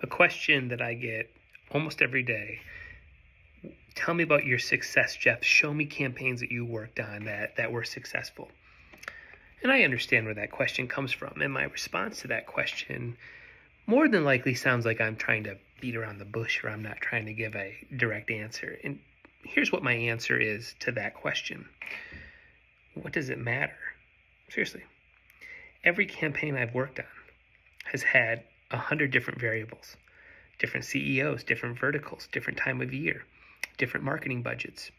a question that I get almost every day. Tell me about your success, Jeff. Show me campaigns that you worked on that, that were successful. And I understand where that question comes from. And my response to that question more than likely sounds like I'm trying to beat around the bush or I'm not trying to give a direct answer. And here's what my answer is to that question What does it matter? Seriously. Every campaign I've worked on has had a hundred different variables, different CEOs, different verticals, different time of year, different marketing budgets,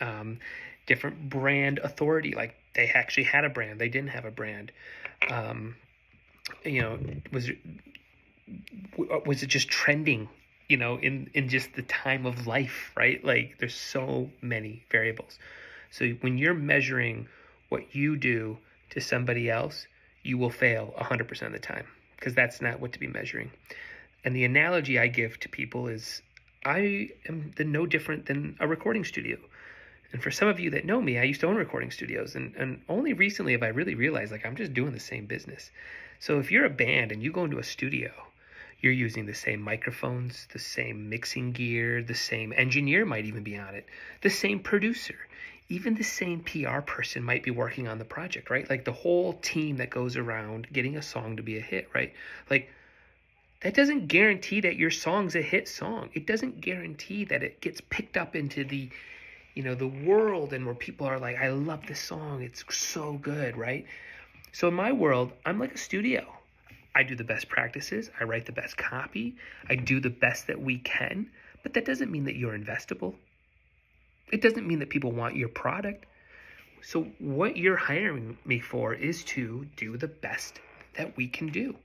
um, different brand authority. Like they actually had a brand, they didn't have a brand. Um, you know, was was it just trending? You know, in in just the time of life, right? Like there's so many variables. So when you're measuring what you do to somebody else, you will fail 100% of the time because that's not what to be measuring. And the analogy I give to people is I am the no different than a recording studio. And for some of you that know me, I used to own recording studios, and, and only recently have I really realized like I'm just doing the same business. So if you're a band and you go into a studio, you're using the same microphones, the same mixing gear, the same engineer might even be on it, the same producer, even the same PR person might be working on the project, right? Like the whole team that goes around getting a song to be a hit, right? Like that doesn't guarantee that your song's a hit song. It doesn't guarantee that it gets picked up into the you know the world and where people are like I love this song. It's so good, right? So in my world, I'm like a studio. I do the best practices, I write the best copy, I do the best that we can, but that doesn't mean that you're investable. It doesn't mean that people want your product. So, what you're hiring me for is to do the best that we can do.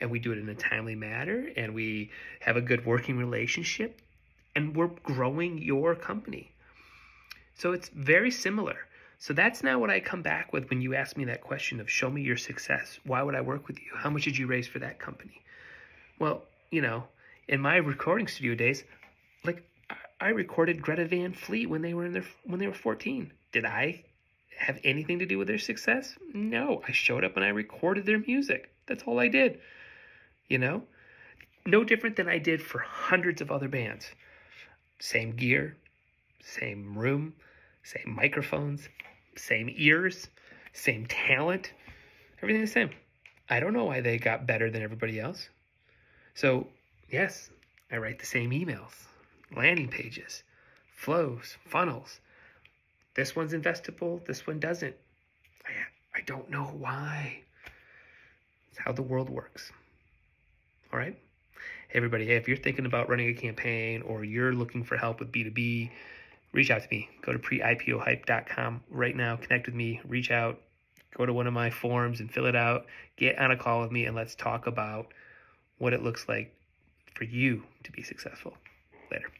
And we do it in a timely manner, and we have a good working relationship, and we're growing your company. So, it's very similar. So, that's now what I come back with when you ask me that question of show me your success. Why would I work with you? How much did you raise for that company? Well, you know, in my recording studio days, like I recorded Greta Van Fleet when they were in their when they were 14. Did I have anything to do with their success? No. I showed up and I recorded their music. That's all I did. You know? No different than I did for hundreds of other bands. Same gear, same room, same microphones, same ears, same talent, everything the same. I don't know why they got better than everybody else. So, yes, I write the same emails landing pages, flows, funnels. This one's investable, this one doesn't. I, I don't know why. It's how the world works. All right? Hey, everybody, hey, if you're thinking about running a campaign or you're looking for help with B2B, reach out to me. Go to preipohype.com right now, connect with me, reach out, go to one of my forms and fill it out, get on a call with me, and let's talk about what it looks like for you to be successful. Later.